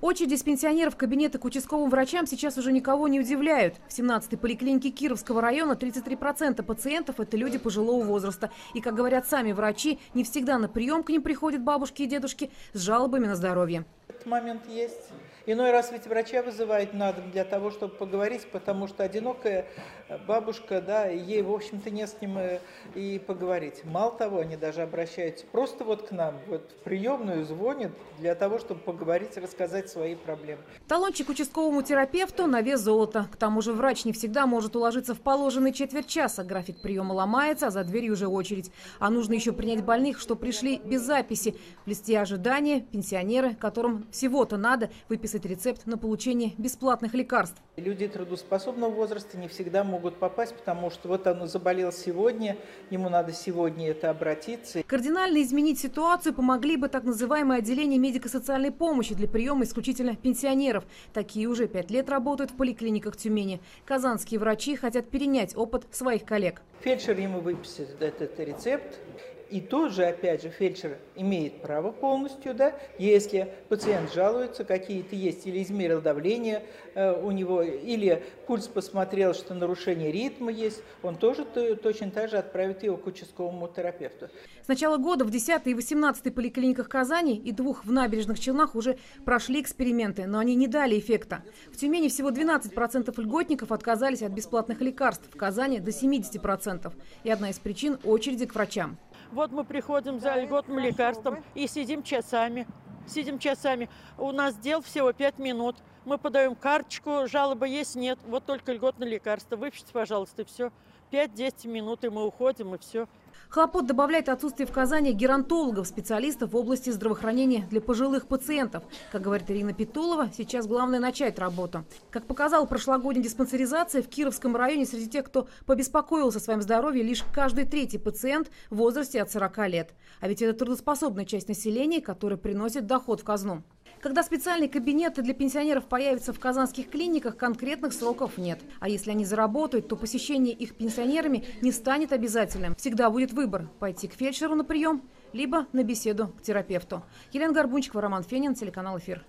Очереди с пенсионеров в кабинеты к участковым врачам сейчас уже никого не удивляют. В 17-й поликлинике Кировского района 33% пациентов – это люди пожилого возраста. И, как говорят сами врачи, не всегда на прием к ним приходят бабушки и дедушки с жалобами на здоровье. Этот момент есть. Иной раз ведь врача вызывать надо для того, чтобы поговорить, потому что одинокая бабушка, да, ей, в общем-то, не с кем э, и поговорить. Мало того, они даже обращаются просто вот к нам, вот в приемную звонят для того, чтобы поговорить, рассказать свои проблемы. Талончик участковому терапевту на вес золота. К тому же врач не всегда может уложиться в положенный четверть часа. График приема ломается, а за дверью уже очередь. А нужно еще принять больных, что пришли без записи. В листе ожидания пенсионеры, которым всего-то надо выписать рецепт на получение бесплатных лекарств. Люди трудоспособного возраста не всегда могут попасть, потому что вот он заболел сегодня, ему надо сегодня это обратиться. Кардинально изменить ситуацию помогли бы так называемые отделения медико-социальной помощи для приема исключительно пенсионеров. Такие уже пять лет работают в поликлиниках Тюмени. Казанские врачи хотят перенять опыт своих коллег. Фельдшер ему выписит этот рецепт, и тут же, опять же, фельдшер имеет право полностью, да, если пациент жалуется, какие-то есть, или измерил давление э, у него, или пульс посмотрел, что нарушение ритма есть, он тоже то, точно так же отправит его к участковому терапевту. С начала года в 10 и 18 поликлиниках Казани и двух в набережных Челнах уже прошли эксперименты, но они не дали эффекта. В Тюмени всего 12% льготников отказались от бесплатных лекарств, в Казани до 70%. И одна из причин – очереди к врачам. Вот мы приходим за льготным лекарством и сидим часами. Сидим часами. У нас дел всего 5 минут. Мы подаем карточку, жалобы есть, нет. Вот только льготное лекарство. Выпишите, пожалуйста, и все. 5-10 минут, и мы уходим, и все. Хлопот добавляет отсутствие в Казани геронтологов, специалистов в области здравоохранения для пожилых пациентов. Как говорит Ирина Петулова, сейчас главное начать работу. Как показала прошлогодняя диспансеризация, в Кировском районе среди тех, кто побеспокоился о своем здоровье, лишь каждый третий пациент в возрасте от 40 лет. А ведь это трудоспособная часть населения, которая приносит доход в казну. Когда специальные кабинеты для пенсионеров появятся в казанских клиниках, конкретных сроков нет. А если они заработают, то посещение их пенсионерами не станет обязательным. Всегда будет выбор – пойти к фельдшеру на прием, либо на беседу к терапевту. Елена Горбунчикова, Роман Фенин, телеканал «Эфир».